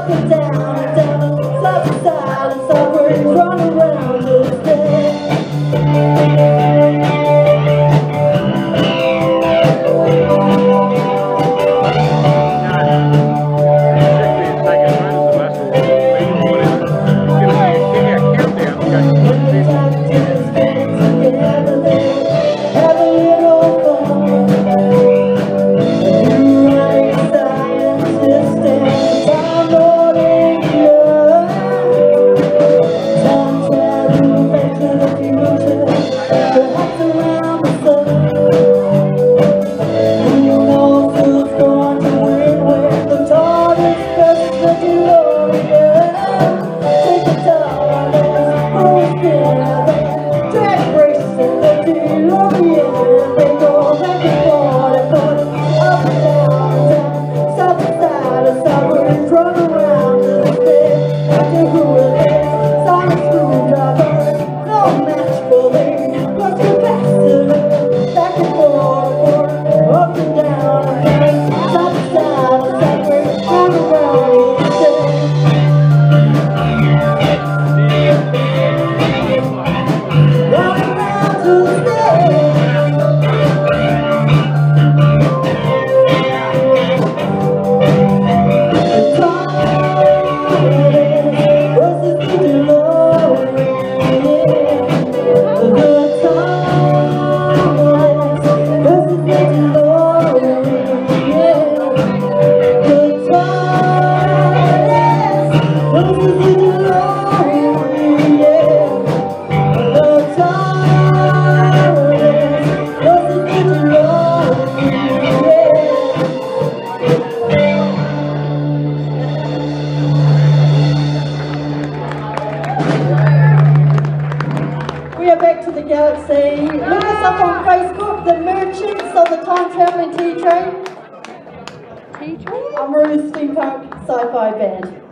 up and down, down. back to the galaxy. Look us up on Facebook, the Merchants of the Time Traveling Tea Train. Tea Train? I'm a steampunk sci-fi band.